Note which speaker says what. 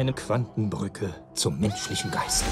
Speaker 1: eine Quantenbrücke zum menschlichen Geist.